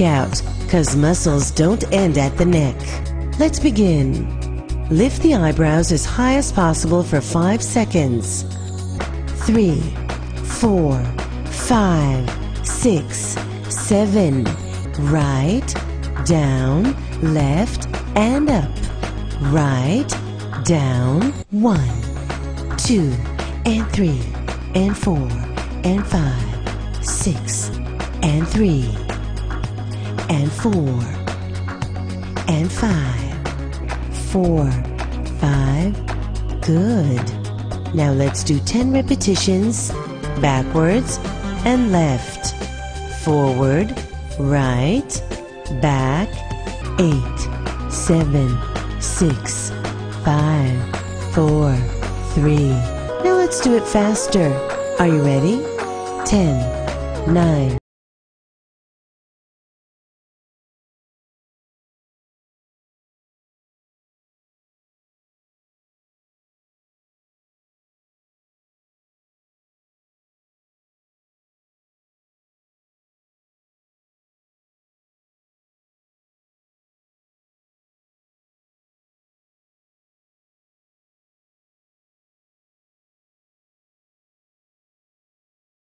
out because muscles don't end at the neck. Let's begin. Lift the eyebrows as high as possible for five seconds. Three, four, five, six, seven. Right, down, left, and up. Right, down, one, two, and three, and four, and five, six, and three and four and five, four, five. Good. Now let's do 10 repetitions backwards and left, forward, right, back, eight, seven, six, five, four, three. Now let's do it faster. Are you ready? Ten, nine.